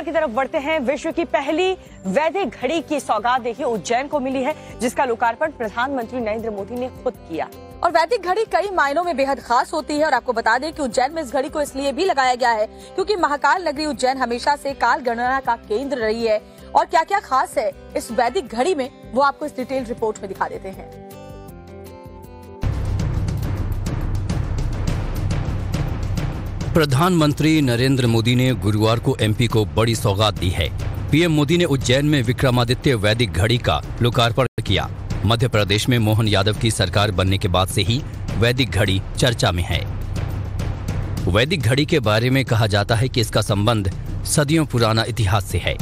खबर की तरफ़ बढ़ते हैं। विश्व की पहली वैदिक घड़ी की सौगात देखिए, उज्जैन को मिली है, जिसका लोकार्पण प्रधानमंत्री नरेंद्र मोदी ने खुद किया। और वैदिक घड़ी कई मायनों में बेहद खास होती है और आपको बता दें कि उज्जैन में इस घड़ी को इसलिए भी लगाया गया है क्योंकि महाकाल नगरी उज्जैन हमेशा से काल गणना का केंद्र रही है। और क्या क्या खास है इस वैदिक घड़ी में, वो आपको इस डिटेल रिपोर्ट में दिखा देते हैं। प्रधानमंत्री नरेंद्र मोदी ने गुरुवार को एमपी को बड़ी सौगात दी है। पीएम मोदी ने उज्जैन में विक्रमादित्य वैदिक घड़ी का लोकार्पण किया। मध्य प्रदेश में मोहन यादव की सरकार बनने के बाद से ही वैदिक घड़ी चर्चा में है। वैदिक घड़ी के बारे में कहा जाता है कि इसका संबंध सदियों पुराना इतिहास से है।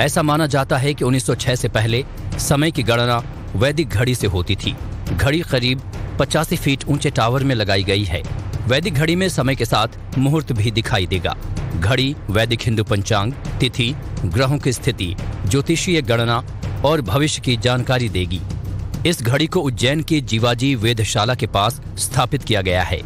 ऐसा माना जाता है कि 1906 से पहले समय की गणना वैदिक घड़ी से होती थी। घड़ी करीब पचासी फीट ऊँचे टावर में लगाई गई है। वैदिक घड़ी में समय के साथ मुहूर्त भी दिखाई देगा। घड़ी, वैदिक हिंदू पंचांग, तिथि, ग्रहों की स्थिति, ज्योतिषीय गणना और भविष्य की जानकारी देगी। इस घड़ी को उज्जैन की जीवाजी वेधशाला के पास स्थापित किया गया है।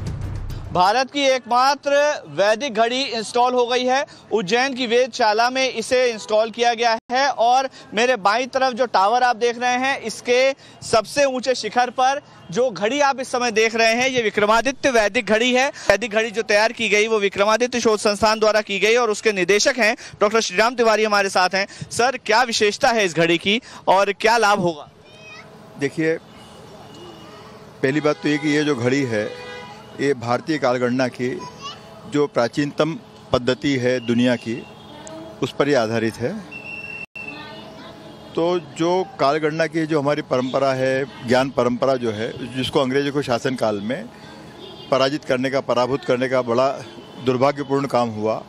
भारत की एकमात्र वैदिक घड़ी इंस्टॉल हो गई है। उज्जैन की वेदशाला में इसे इंस्टॉल किया गया है और मेरे बाई तरफ़ जो टावर आप देख रहे हैं, इसके सबसे ऊँचे शिखर पर जो घड़ी आप इस समय देख रहे हैं, ये विक्रमादित्य वैदिक घड़ी है। वैदिक घड़ी जो तैयार की गई, वो विक्रमादित्य शोध संस्थान द्वारा की गई और उसके निदेशक हैं डॉक्टर श्रीराम तिवारी हमारे साथ हैं। सर, क्या विशेषता है इस घड़ी की और क्या लाभ होगा? देखिए, पहली बात तो ये कि ये जो घड़ी है ये भारतीय कालगणना की जो प्राचीनतम पद्धति है दुनिया की, उस पर ही आधारित है। तो जो कालगणना की जो हमारी परंपरा है, ज्ञान परंपरा जो है, जिसको अंग्रेज़ों को शासनकाल में पराजित करने का, पराभूत करने का बड़ा दुर्भाग्यपूर्ण काम हुआ,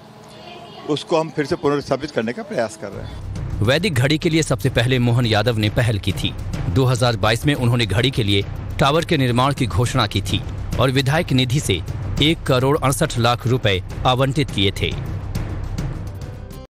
उसको हम फिर से पुनर्स्थापित करने का प्रयास कर रहे हैं। वैदिक घड़ी के लिए सबसे पहले मोहन यादव ने पहल की थी। 2022 में उन्होंने घड़ी के लिए टावर के निर्माण की घोषणा की थी। और विधायक निधि से एक करोड़ अड़सठ लाख रुपए आवंटित किए थे।